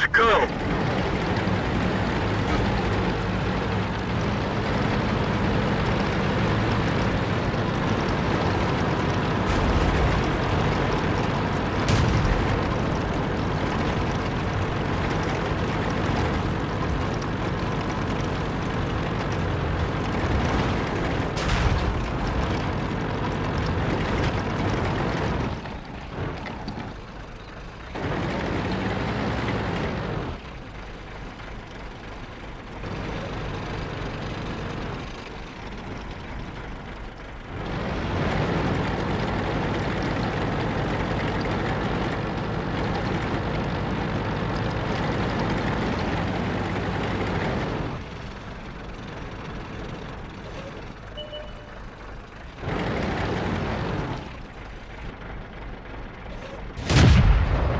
to go.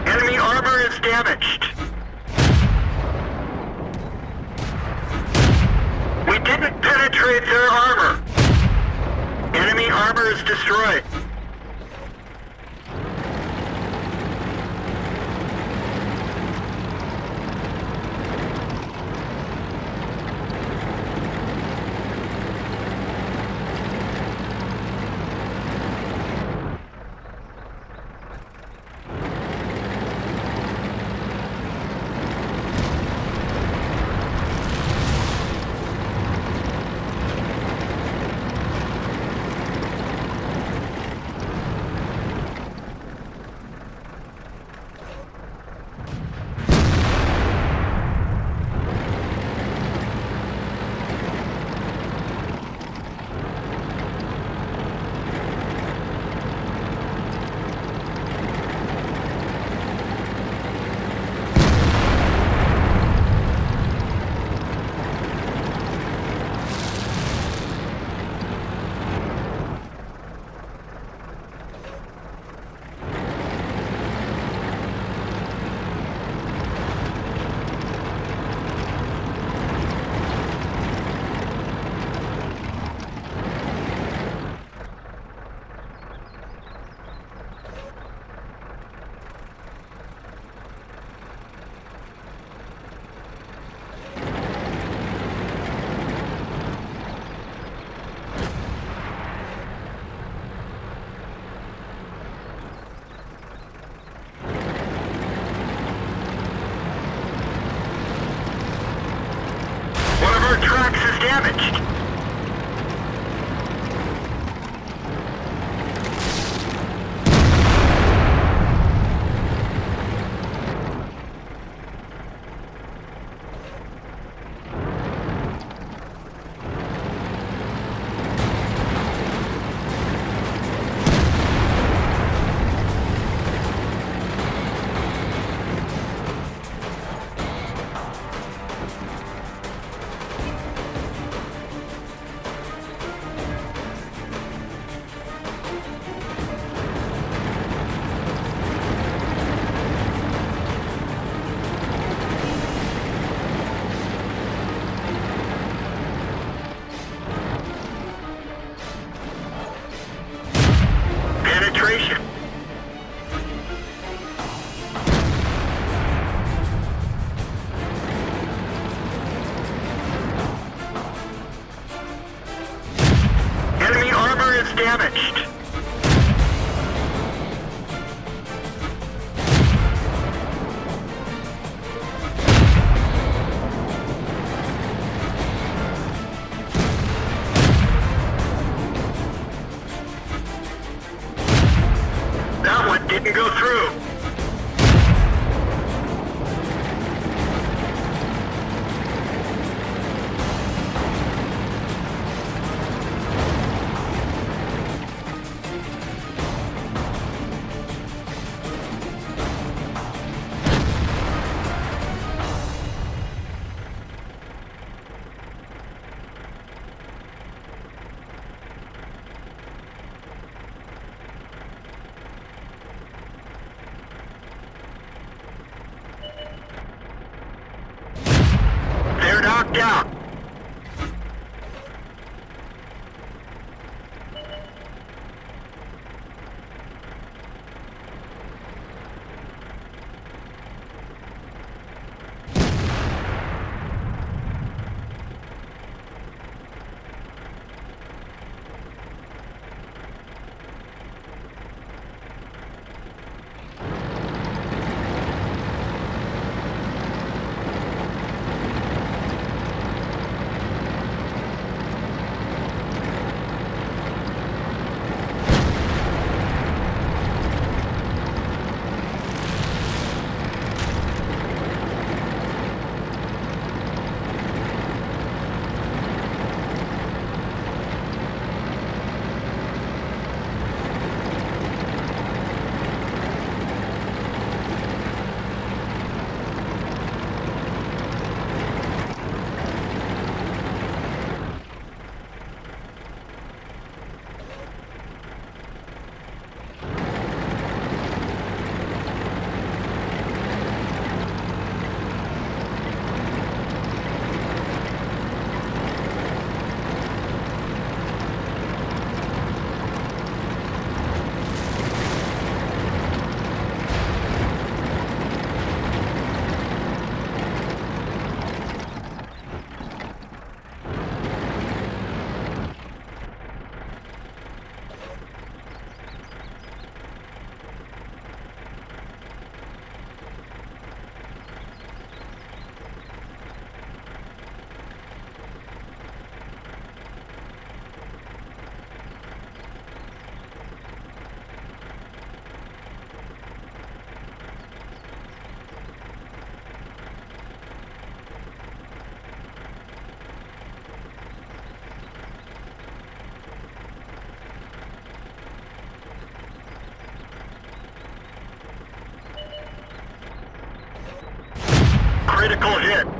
Enemy armor is damaged. We didn't penetrate their armor. Enemy armor is destroyed. Damaged. They're critical hit.